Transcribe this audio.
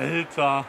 Alter.